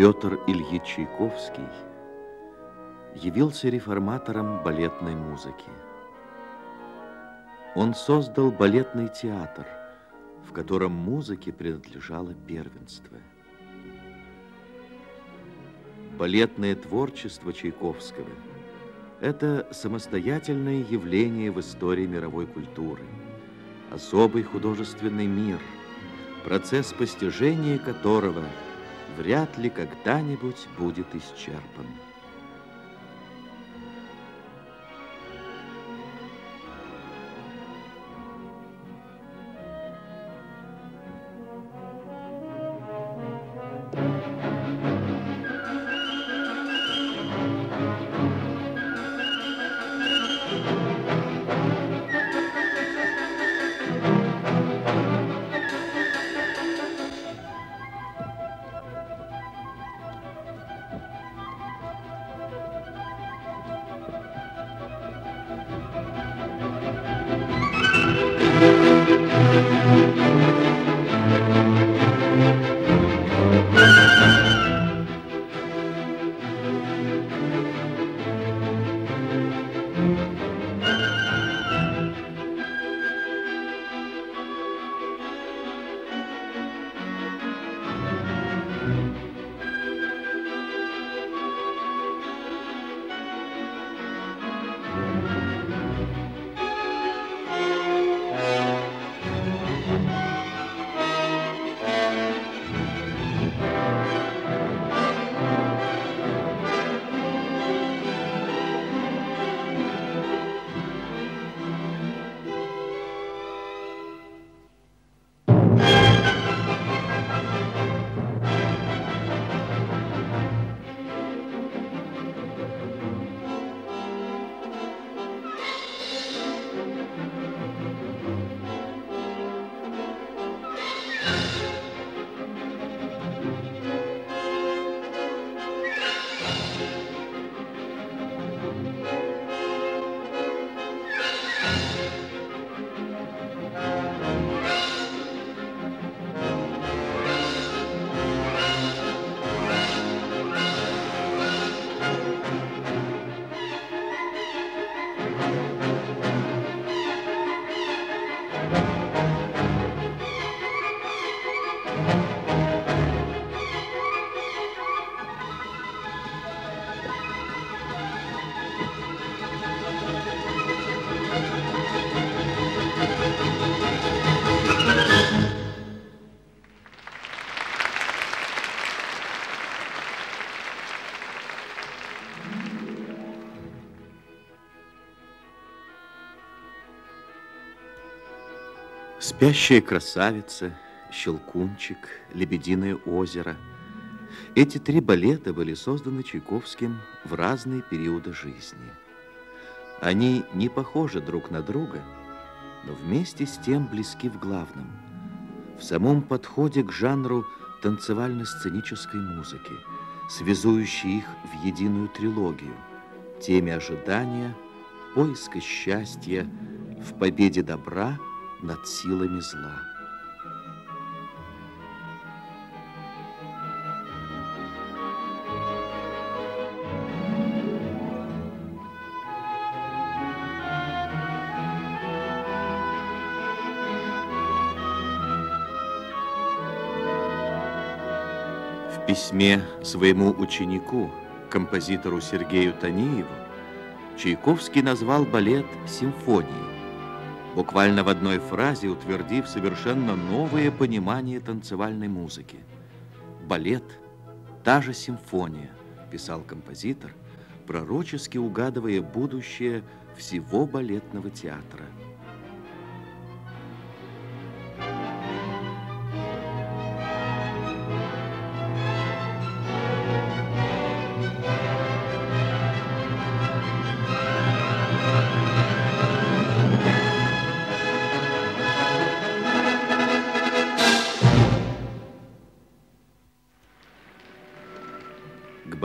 Петр Ильич Чайковский явился реформатором балетной музыки. Он создал балетный театр, в котором музыке принадлежало первенство. Балетное творчество Чайковского – это самостоятельное явление в истории мировой культуры, особый художественный мир, процесс постижения которого вряд ли когда-нибудь будет исчерпан. Спящая красавица, Щелкунчик, Лебединое озеро. Эти три балета были созданы Чайковским в разные периоды жизни. Они не похожи друг на друга, но вместе с тем близки в главном. В самом подходе к жанру танцевально-сценической музыки, связующей их в единую трилогию, теме ожидания, поиска счастья, в победе добра – над силами зла. В письме своему ученику, композитору Сергею Таниеву, Чайковский назвал балет симфонией буквально в одной фразе утвердив совершенно новое понимание танцевальной музыки. Балет – та же симфония, писал композитор, пророчески угадывая будущее всего балетного театра –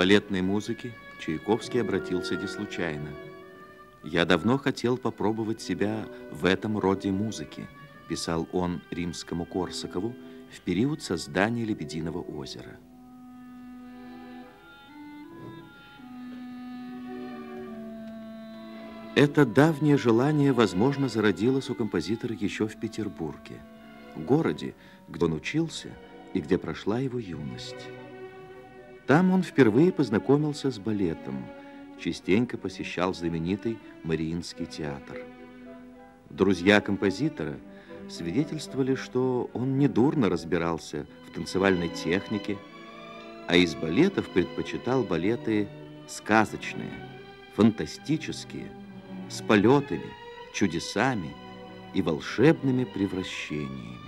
балетной музыке Чайковский обратился не случайно. «Я давно хотел попробовать себя в этом роде музыки», писал он римскому Корсакову в период создания «Лебединого озера». Это давнее желание, возможно, зародилось у композитора еще в Петербурге, городе, где он учился и где прошла его юность. Там он впервые познакомился с балетом, частенько посещал знаменитый Мариинский театр. Друзья композитора свидетельствовали, что он недурно разбирался в танцевальной технике, а из балетов предпочитал балеты сказочные, фантастические, с полетами, чудесами и волшебными превращениями.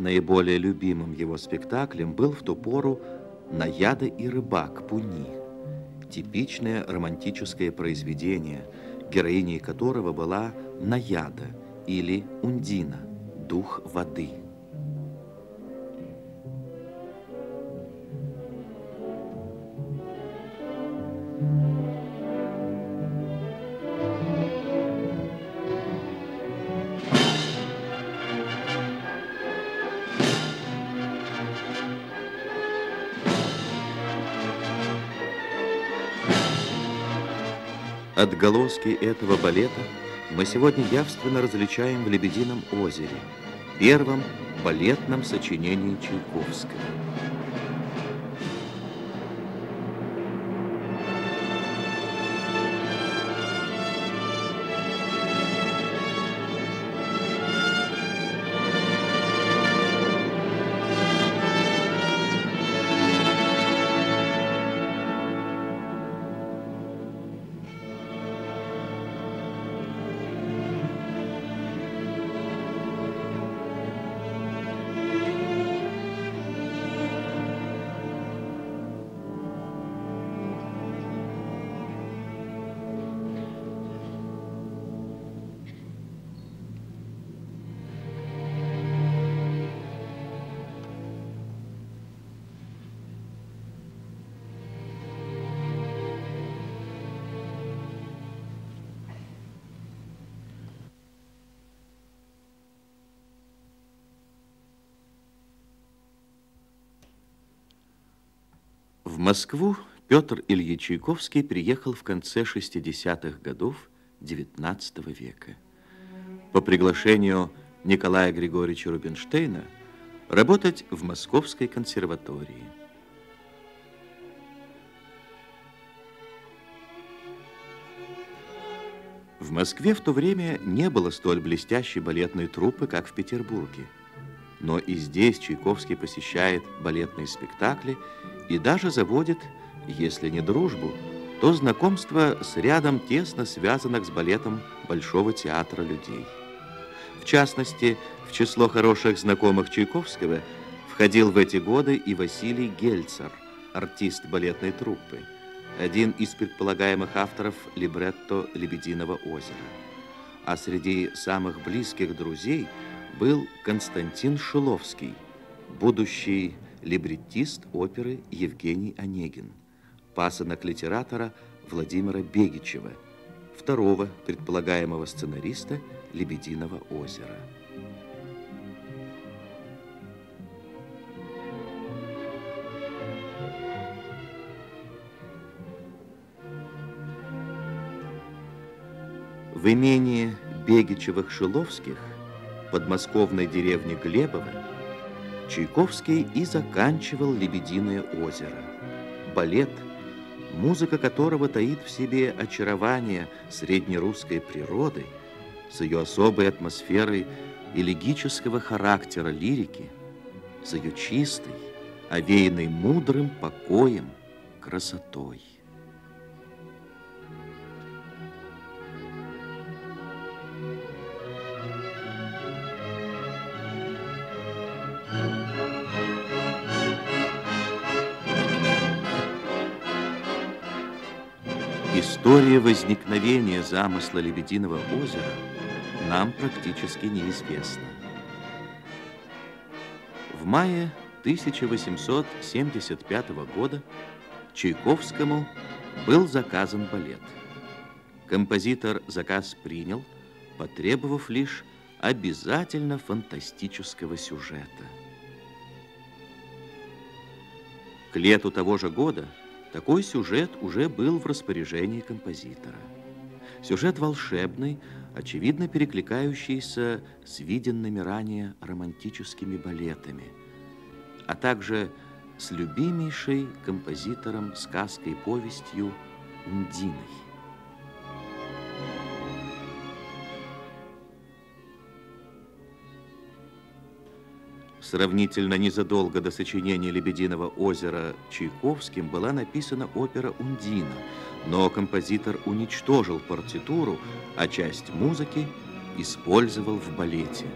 Наиболее любимым его спектаклем был в ту пору «Наяда и рыбак» Пуни, типичное романтическое произведение, героиней которого была Наяда или Ундина, дух воды. Отголоски этого балета мы сегодня явственно различаем в «Лебедином озере», первом балетном сочинении Чайковского. В Москву Петр Ильич Чайковский приехал в конце 60-х годов XIX века. По приглашению Николая Григорьевича Рубинштейна работать в Московской консерватории. В Москве в то время не было столь блестящей балетной труппы, как в Петербурге. Но и здесь Чайковский посещает балетные спектакли и даже заводит, если не дружбу, то знакомство с рядом тесно связанных с балетом Большого театра людей. В частности, в число хороших знакомых Чайковского входил в эти годы и Василий Гельцер, артист балетной труппы, один из предполагаемых авторов либретто «Лебединого озера». А среди самых близких друзей был Константин Шиловский, будущий либреттист оперы Евгений Онегин, пасынок литератора Владимира Бегичева, второго предполагаемого сценариста «Лебединого озера». В имении Бегичевых-Шиловских подмосковной деревне Глебово Чайковский и заканчивал «Лебединое озеро». Балет, музыка которого таит в себе очарование среднерусской природы с ее особой атмосферой элегического характера лирики, с ее чистой, овеянной мудрым покоем, красотой. История возникновения замысла Лебединого озера нам практически неизвестна. В мае 1875 года Чайковскому был заказан балет. Композитор заказ принял, потребовав лишь обязательно фантастического сюжета. К лету того же года такой сюжет уже был в распоряжении композитора. Сюжет волшебный, очевидно перекликающийся с виденными ранее романтическими балетами, а также с любимейшей композитором сказкой-повестью Ундиной. Сравнительно незадолго до сочинения «Лебединого озера» Чайковским была написана опера «Ундина», но композитор уничтожил партитуру, а часть музыки использовал в балете.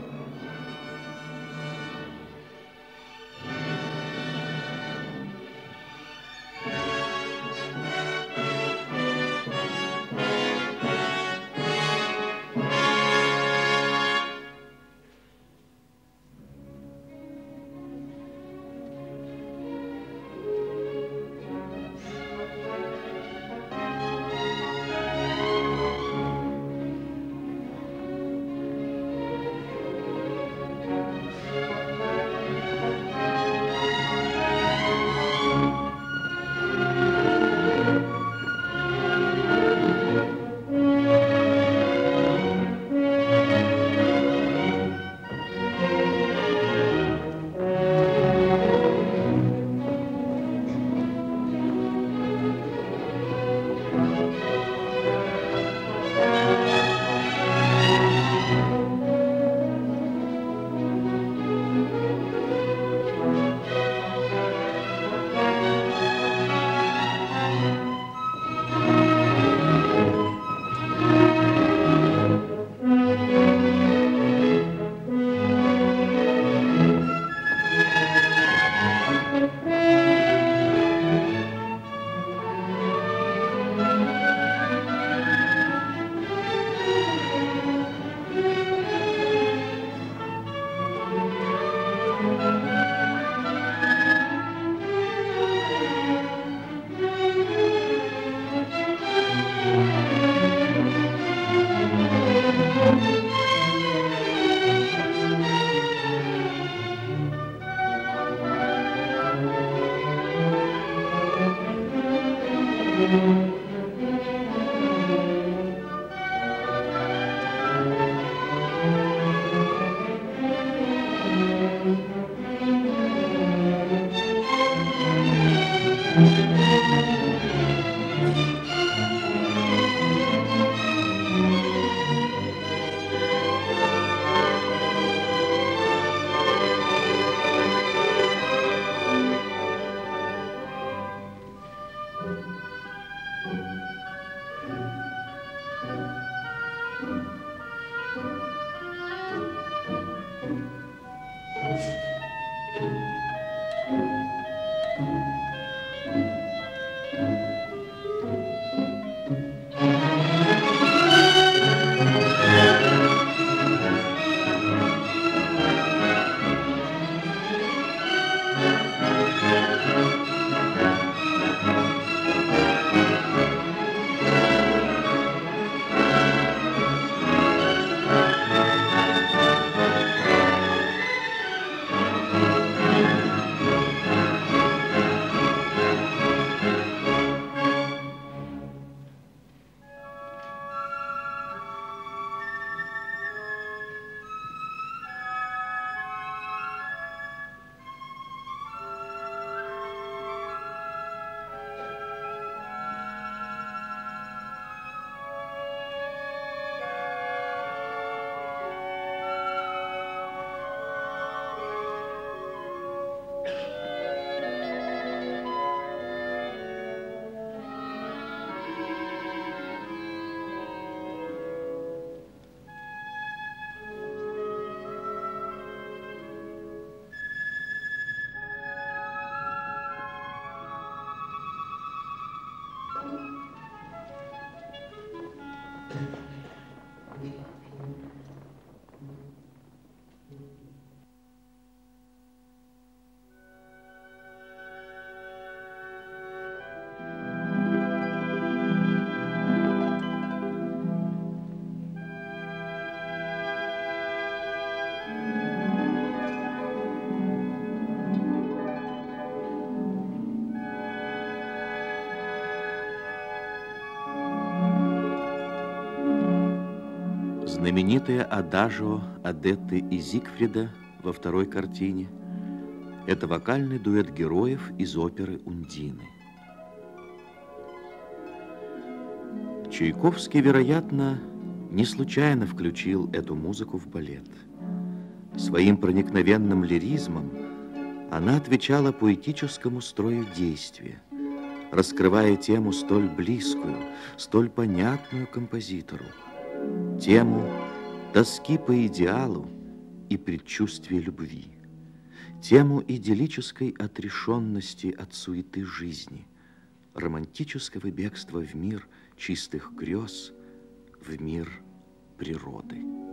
Знаменитое адажио Адетты и Зигфрида во второй картине – это вокальный дуэт героев из оперы «Ундины». Чайковский, вероятно, не случайно включил эту музыку в балет. Своим проникновенным лиризмом она отвечала поэтическому строю действия, раскрывая тему столь близкую, столь понятную композитору, тему тоски по идеалу и предчувствия любви, тему идиллической отрешенности от суеты жизни, романтического бегства в мир чистых грез, в мир природы.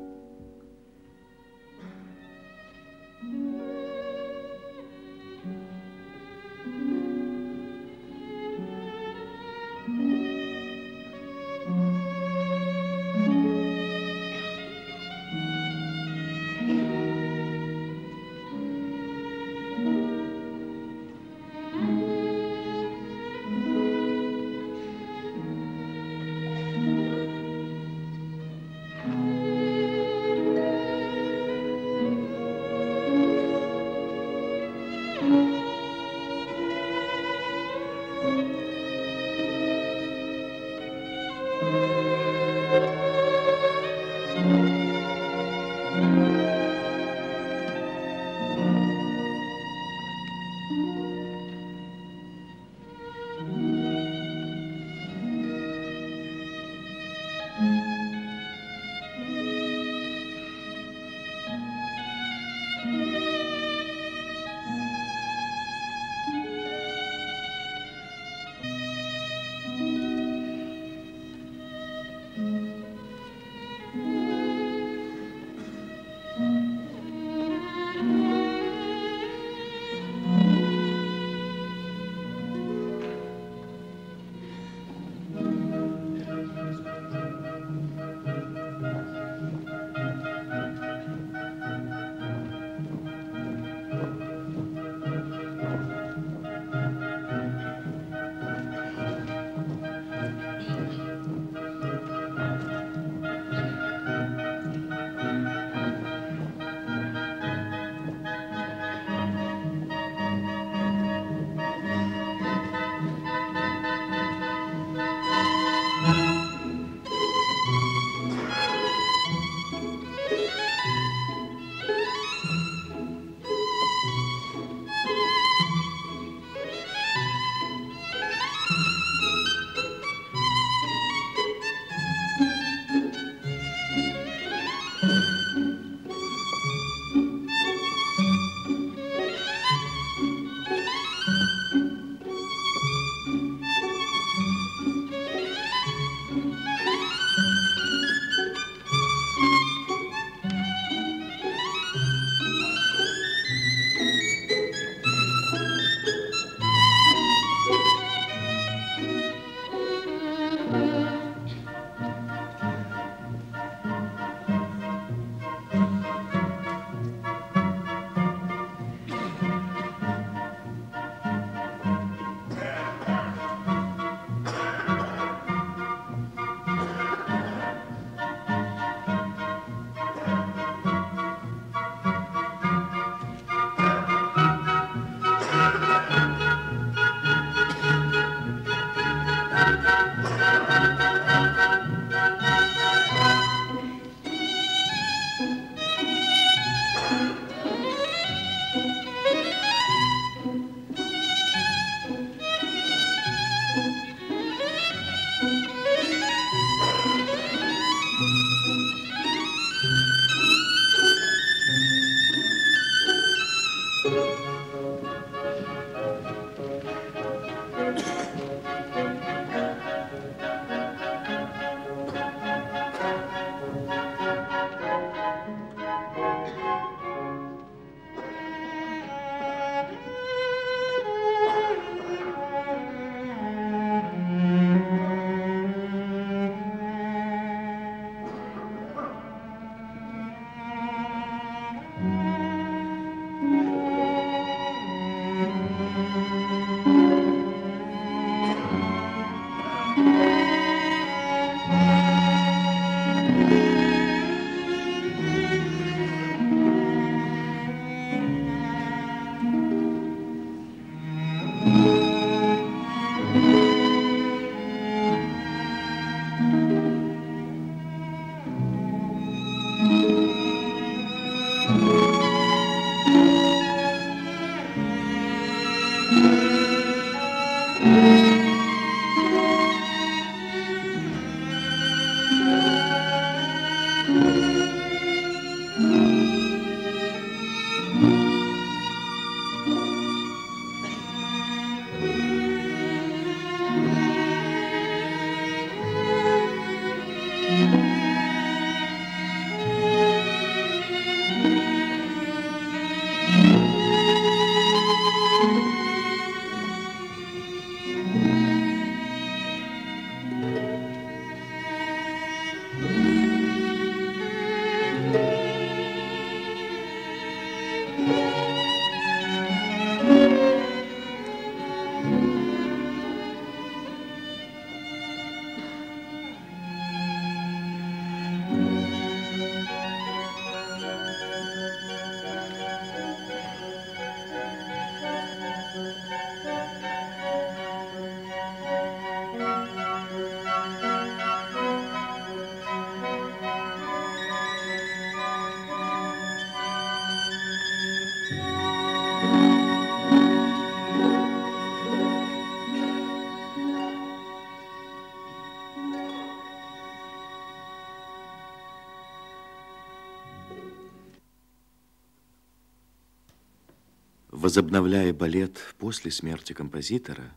Возобновляя балет после смерти композитора,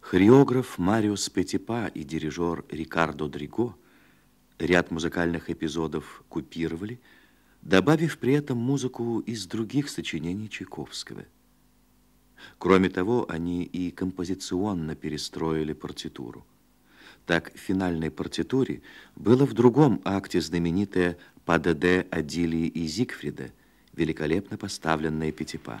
хореограф Мариус Петипа и дирижер Рикардо Дриго ряд музыкальных эпизодов купировали, добавив при этом музыку из других сочинений Чайковского. Кроме того, они и композиционно перестроили партитуру. Так, в финальной партитуре было в другом акте знаменитое «ПДД Адилии и Зигфрида», великолепно поставленное Петипа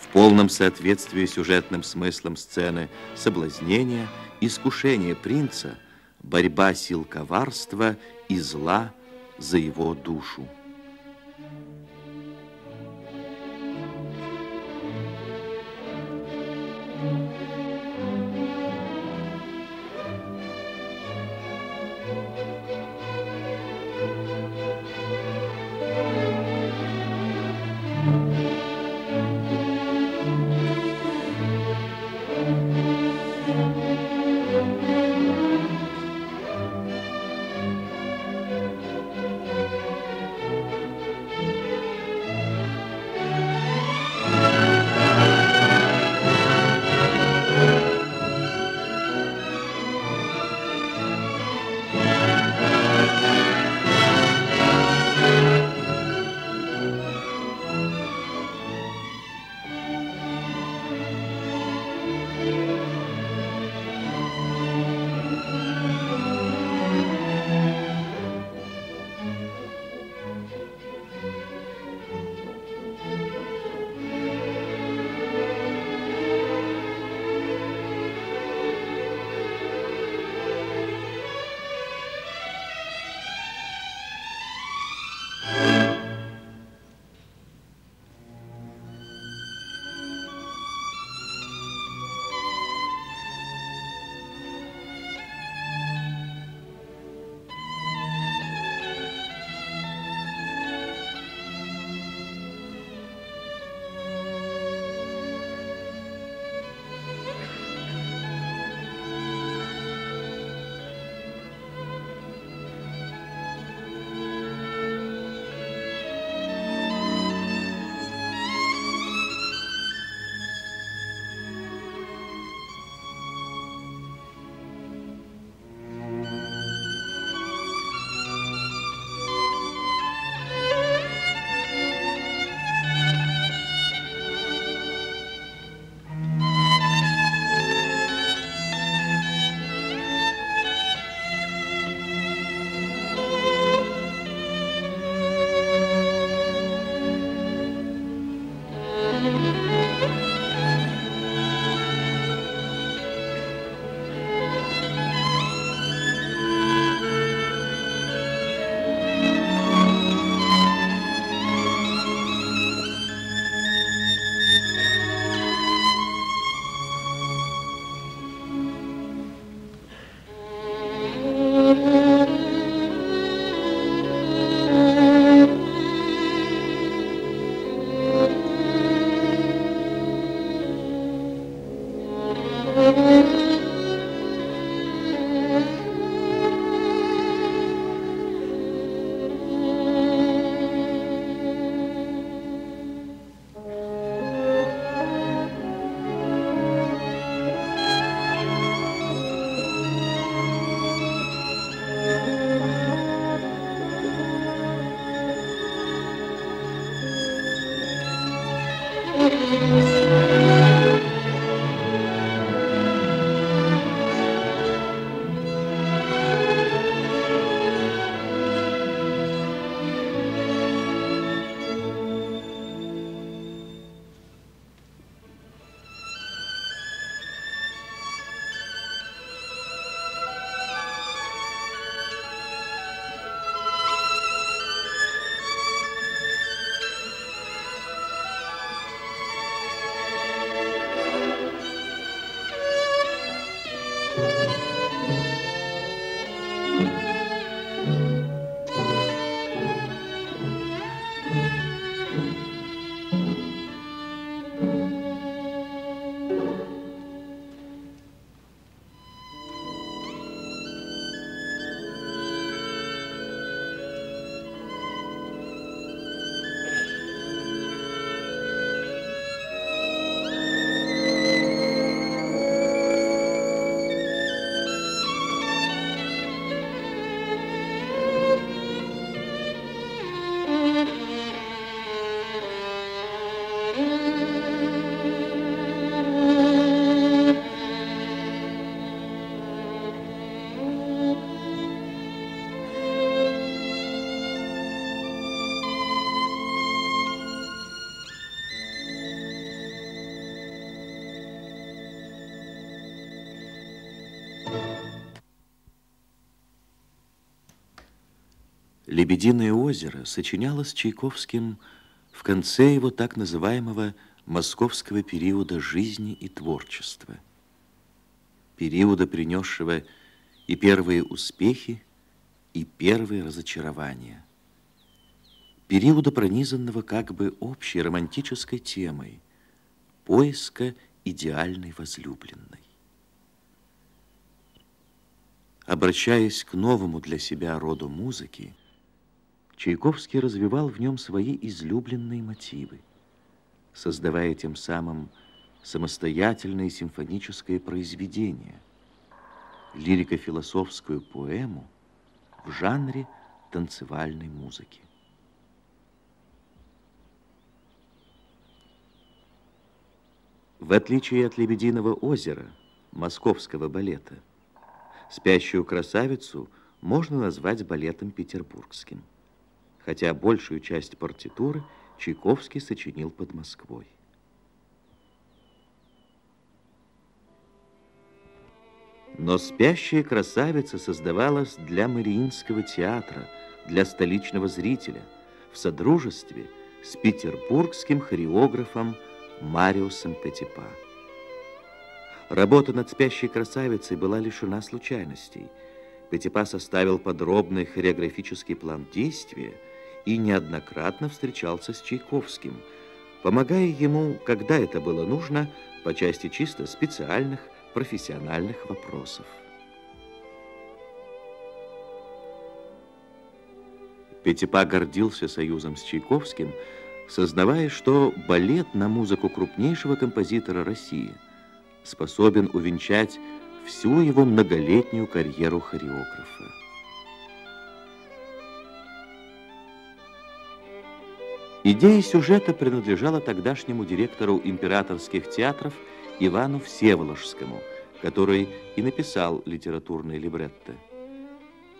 в полном соответствии сюжетным смыслом сцены соблазнения, искушение принца, борьба сил коварства и зла за его душу. «Лебединое озеро» сочинялось Чайковским в конце его так называемого московского периода жизни и творчества, периода, принесшего и первые успехи, и первые разочарования, периода, пронизанного как бы общей романтической темой поиска идеальной возлюбленной. Обращаясь к новому для себя роду музыки, Чайковский развивал в нем свои излюбленные мотивы, создавая тем самым самостоятельное симфоническое произведение, лирико-философскую поэму в жанре танцевальной музыки. В отличие от «Лебединого озера» московского балета, «Спящую красавицу» можно назвать балетом петербургским хотя большую часть партитуры Чайковский сочинил под Москвой. Но «Спящая красавица» создавалась для Мариинского театра, для столичного зрителя, в содружестве с петербургским хореографом Мариусом Петипа. Работа над «Спящей красавицей» была лишена случайностей. Петипа составил подробный хореографический план действия – и неоднократно встречался с Чайковским, помогая ему, когда это было нужно, по части чисто специальных профессиональных вопросов. Петипа гордился союзом с Чайковским, сознавая, что балет на музыку крупнейшего композитора России способен увенчать всю его многолетнюю карьеру хореографа. Идея сюжета принадлежала тогдашнему директору императорских театров Ивану Всеволожскому, который и написал литературные либретто.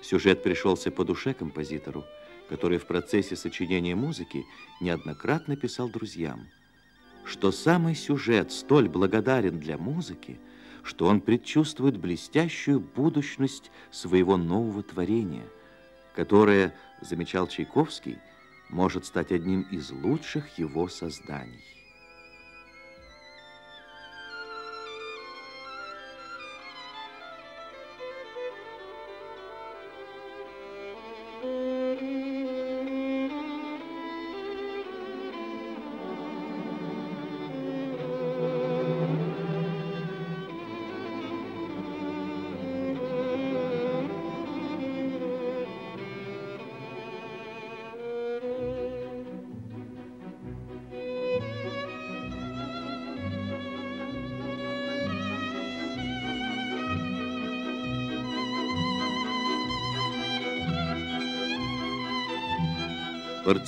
Сюжет пришелся по душе композитору, который в процессе сочинения музыки неоднократно писал друзьям, что самый сюжет столь благодарен для музыки, что он предчувствует блестящую будущность своего нового творения, которое, замечал Чайковский, может стать одним из лучших его созданий.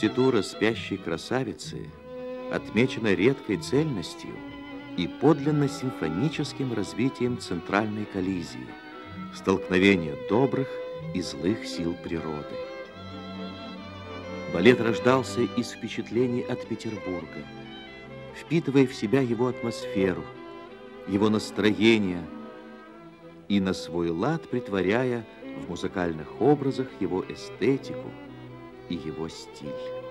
Партитура спящей красавицы отмечена редкой цельностью и подлинно симфоническим развитием центральной коллизии, столкновения добрых и злых сил природы. Балет рождался из впечатлений от Петербурга, впитывая в себя его атмосферу, его настроение и на свой лад притворяя в музыкальных образах его эстетику и его стиль.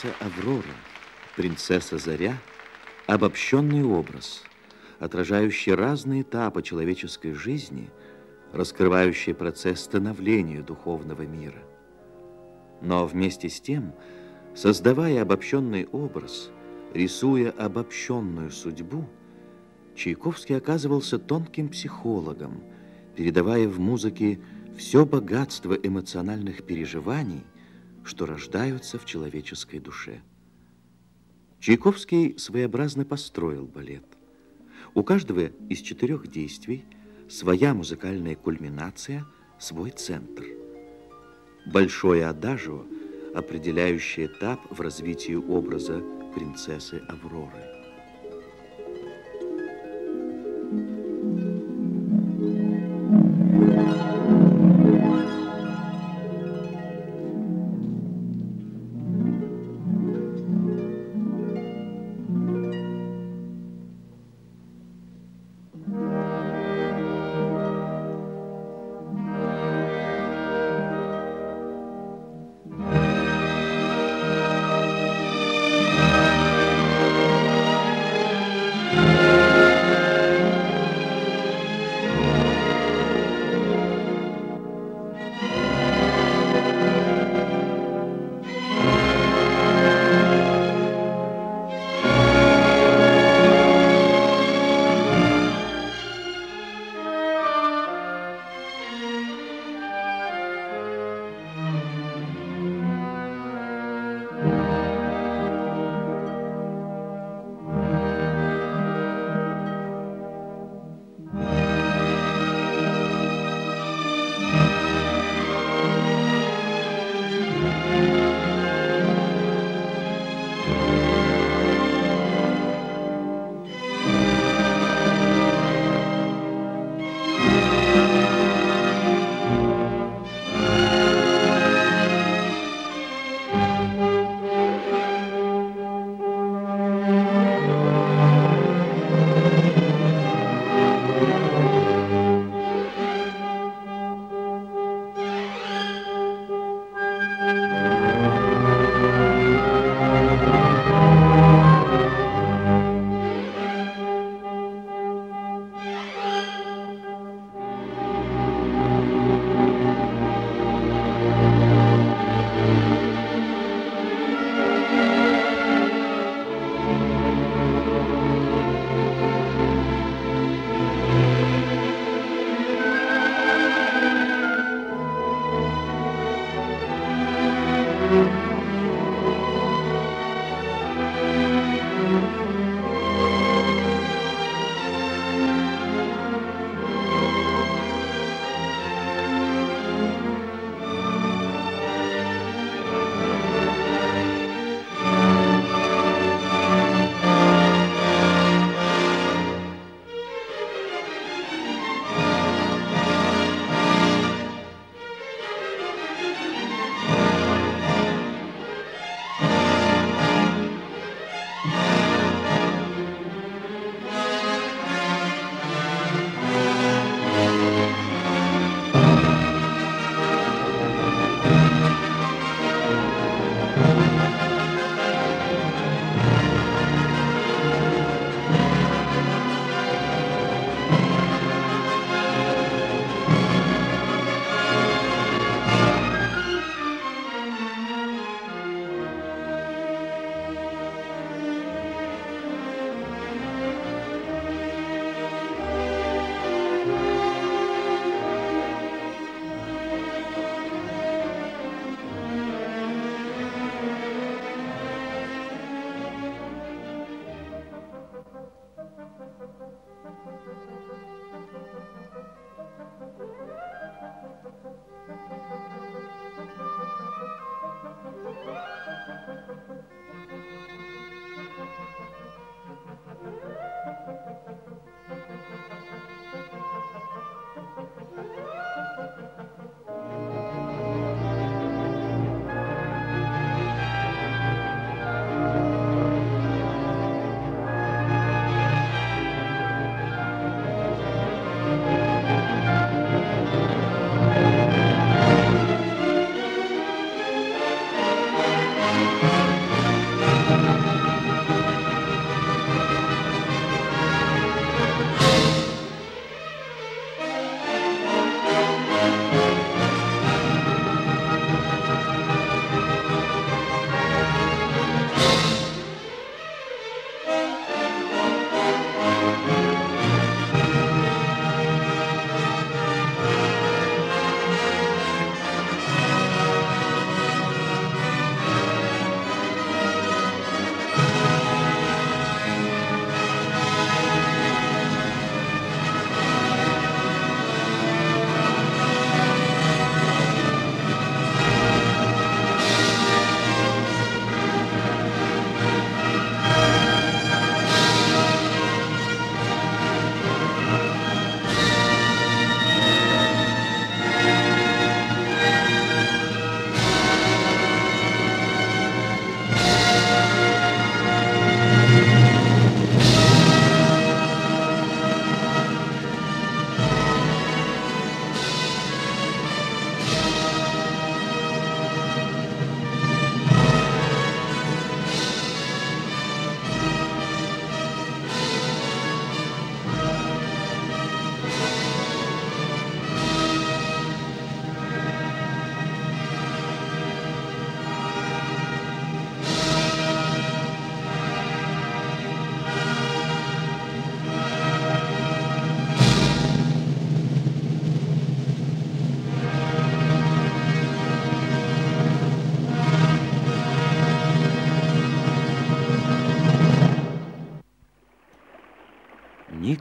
Принцесса Аврора, принцесса Заря – обобщенный образ, отражающий разные этапы человеческой жизни, раскрывающий процесс становления духовного мира. Но вместе с тем, создавая обобщенный образ, рисуя обобщенную судьбу, Чайковский оказывался тонким психологом, передавая в музыке все богатство эмоциональных переживаний, что рождаются в человеческой душе. Чайковский своеобразно построил балет. У каждого из четырех действий своя музыкальная кульминация, свой центр. Большое адажио, определяющий этап в развитии образа принцессы Авроры.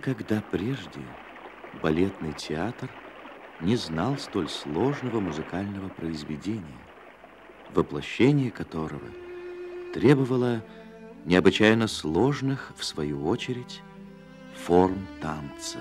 Никогда прежде балетный театр не знал столь сложного музыкального произведения, воплощение которого требовало необычайно сложных, в свою очередь, форм танца.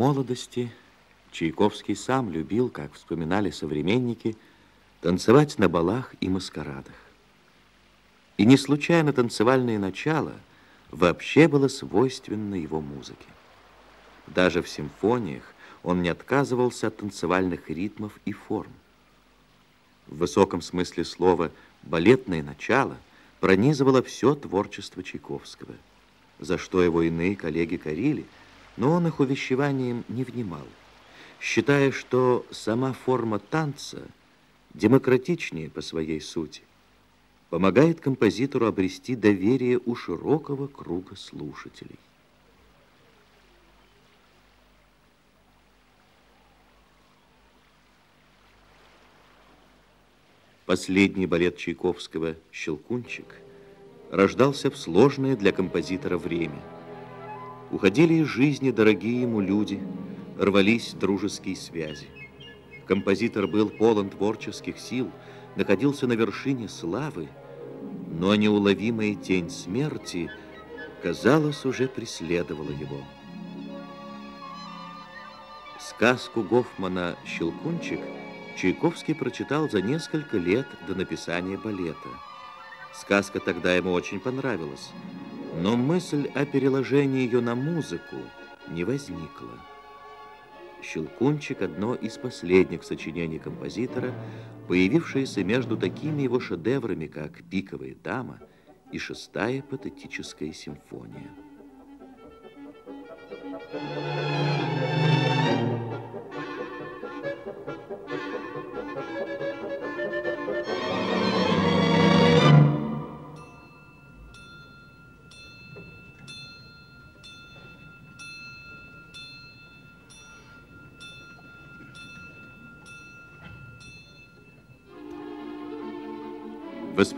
Молодости Чайковский сам любил, как вспоминали современники, танцевать на балах и маскарадах. И не случайно танцевальное начало вообще было свойственно его музыке. Даже в симфониях он не отказывался от танцевальных ритмов и форм. В высоком смысле слова балетное начало пронизывало все творчество Чайковского, за что его иные коллеги корили, но он их увещеванием не внимал, считая, что сама форма танца демократичнее по своей сути, помогает композитору обрести доверие у широкого круга слушателей. Последний балет Чайковского «Щелкунчик» рождался в сложное для композитора время. Уходили из жизни дорогие ему люди, рвались дружеские связи. Композитор был полон творческих сил, находился на вершине славы, но неуловимая тень смерти, казалось, уже преследовала его. Сказку Гофмана «Щелкунчик» Чайковский прочитал за несколько лет до написания балета. Сказка тогда ему очень понравилась, но мысль о переложении ее на музыку не возникла. «Щелкунчик» — одно из последних сочинений композитора, появившееся между такими его шедеврами, как «Пиковая дама» и «Шестая патетическая симфония».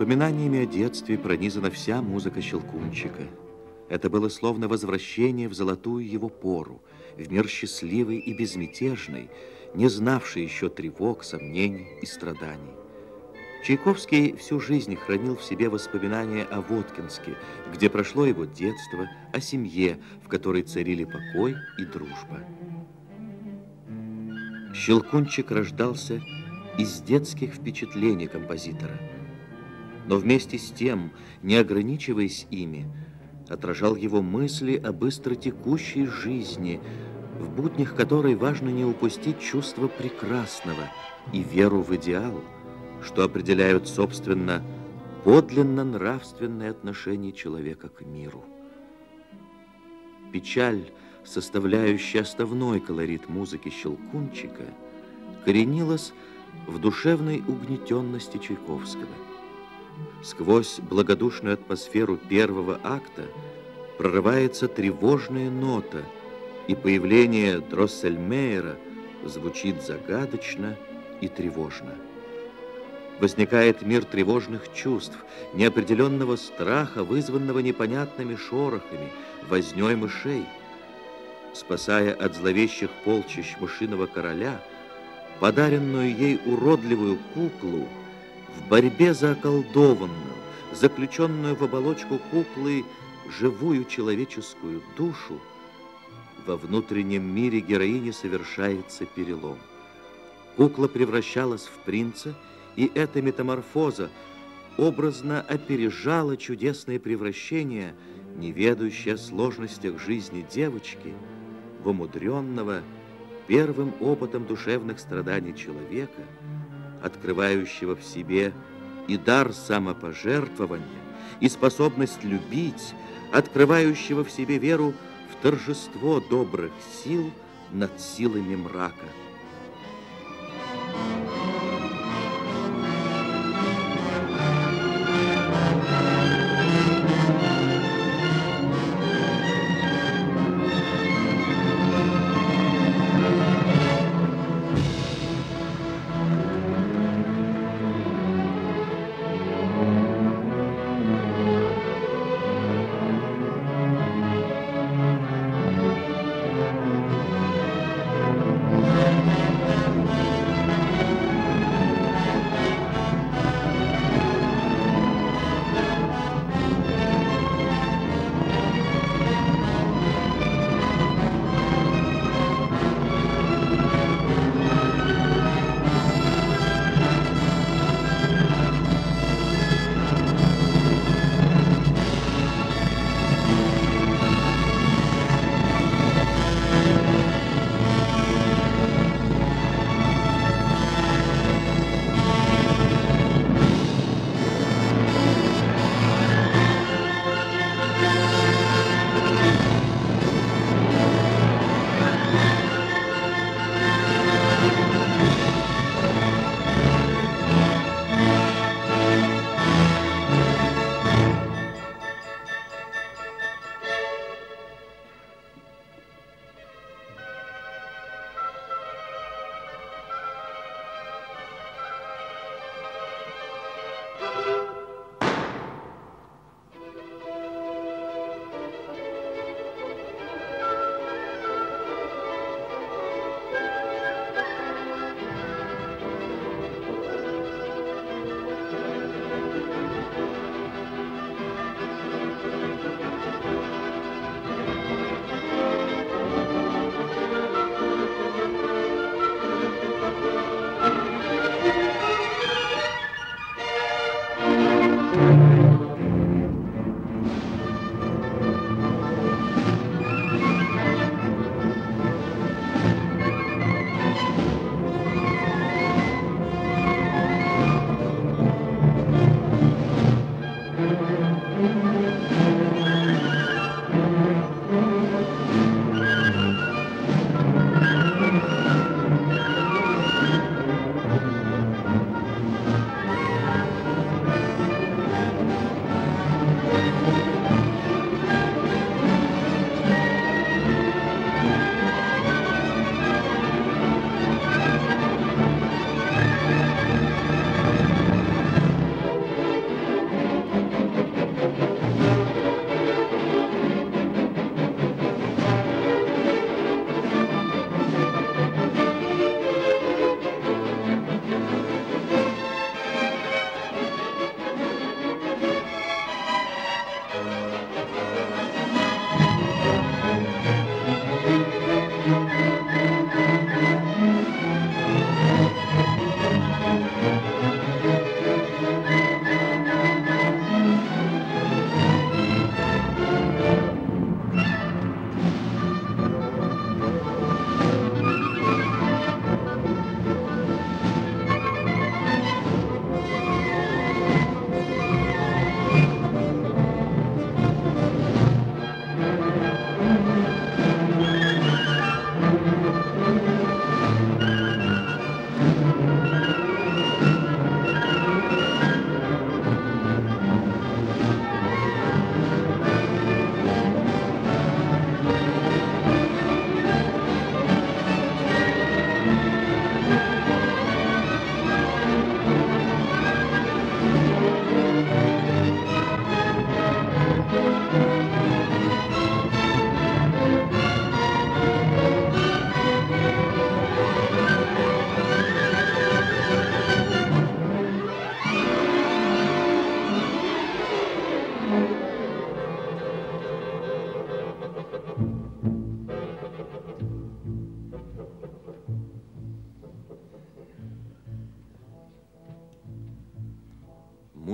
Воспоминаниями о детстве пронизана вся музыка Щелкунчика. Это было словно возвращение в золотую его пору, в мир счастливый и безмятежный, не знавший еще тревог, сомнений и страданий. Чайковский всю жизнь хранил в себе воспоминания о Воткинске, где прошло его детство, о семье, в которой царили покой и дружба. Щелкунчик рождался из детских впечатлений композитора – но вместе с тем, не ограничиваясь ими, отражал его мысли о быстротекущей жизни, в буднях которой важно не упустить чувство прекрасного и веру в идеал, что определяют, собственно, подлинно нравственное отношение человека к миру. Печаль, составляющая основной колорит музыки Щелкунчика, коренилась в душевной угнетенности Чайковского – Сквозь благодушную атмосферу первого акта прорывается тревожная нота, и появление Дроссельмейера звучит загадочно и тревожно. Возникает мир тревожных чувств, неопределенного страха, вызванного непонятными шорохами, вознёй мышей. Спасая от зловещих полчищ мышиного короля, подаренную ей уродливую куклу – в борьбе за околдованную, заключенную в оболочку куклы, живую человеческую душу, во внутреннем мире героини совершается перелом. Кукла превращалась в принца, и эта метаморфоза образно опережала чудесное превращение, не ведающее о сложностях жизни девочки, в умудренного первым опытом душевных страданий человека – открывающего в себе и дар самопожертвования, и способность любить, открывающего в себе веру в торжество добрых сил над силами мрака.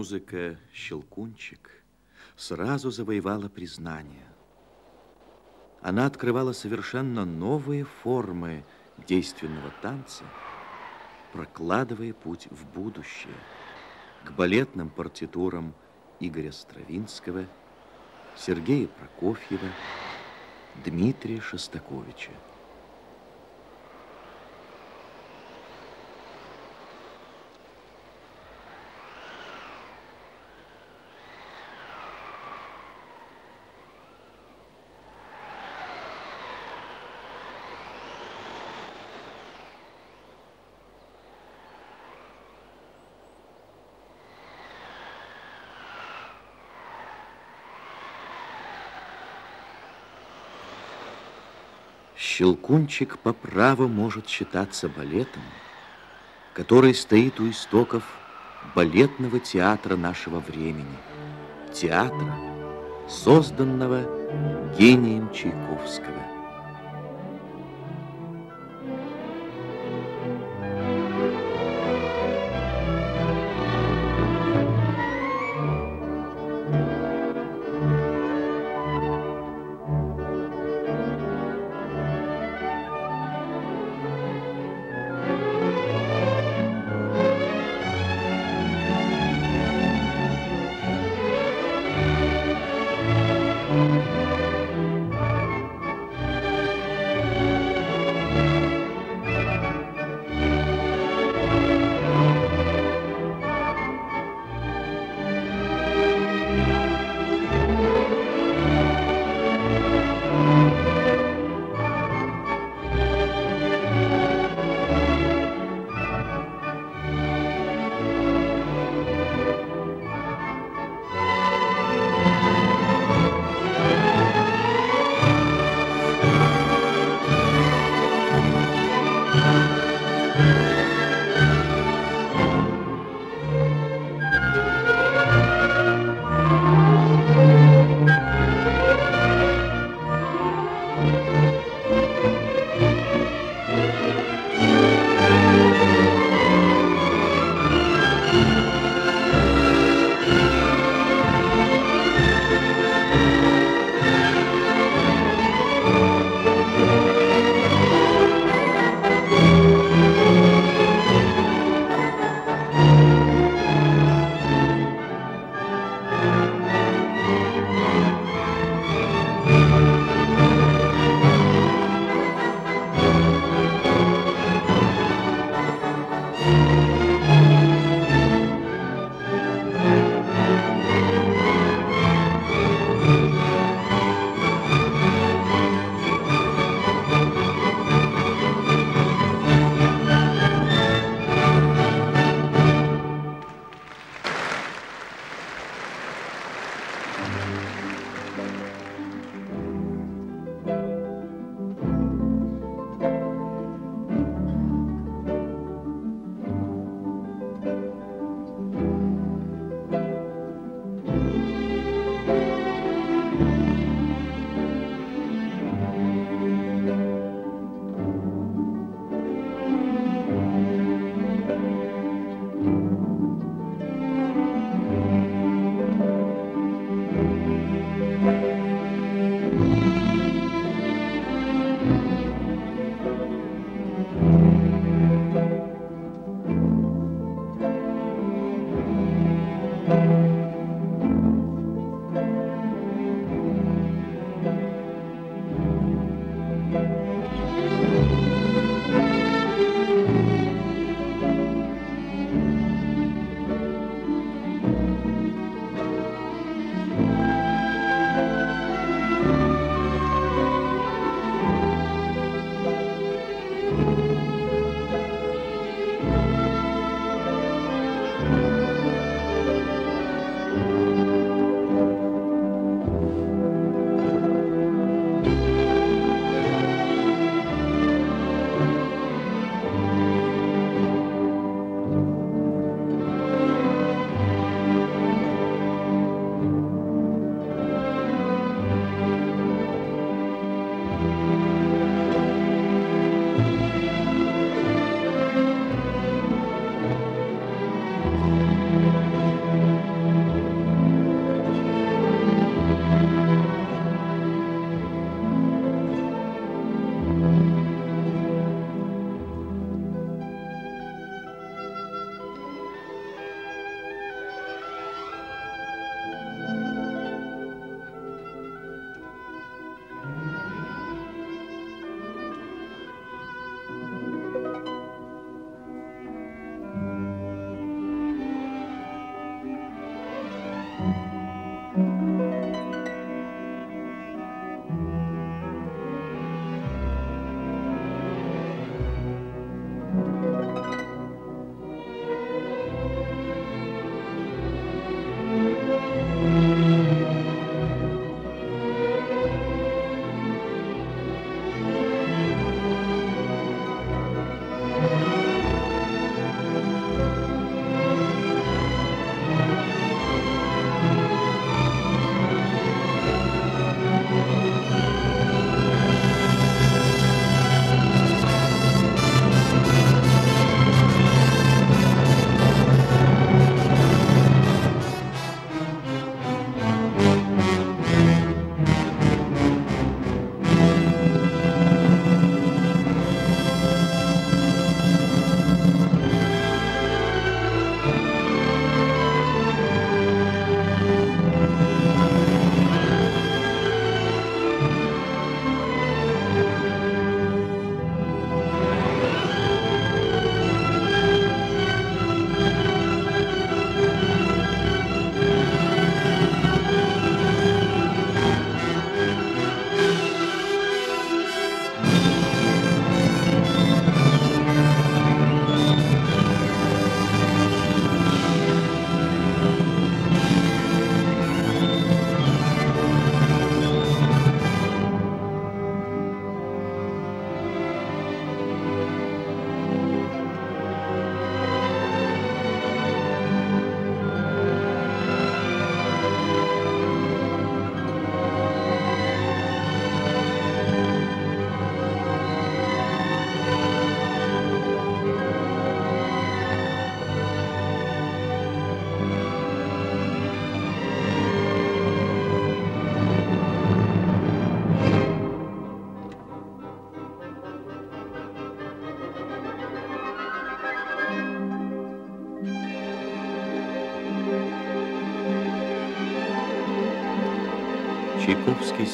Музыка «Щелкунчик» сразу завоевала признание. Она открывала совершенно новые формы действенного танца, прокладывая путь в будущее, к балетным партитурам Игоря Стравинского, Сергея Прокофьева, Дмитрия Шостаковича. Щелкунчик по праву может считаться балетом, который стоит у истоков балетного театра нашего времени, театра, созданного гением Чайковского.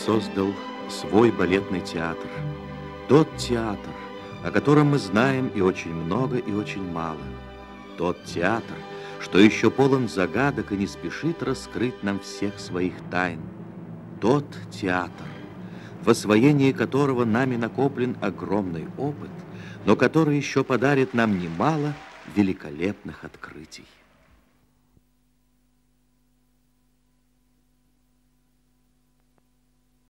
Создал свой балетный театр. Тот театр, о котором мы знаем и очень много, и очень мало. Тот театр, что еще полон загадок и не спешит раскрыть нам всех своих тайн. Тот театр, в освоении которого нами накоплен огромный опыт, но который еще подарит нам немало великолепных открытий.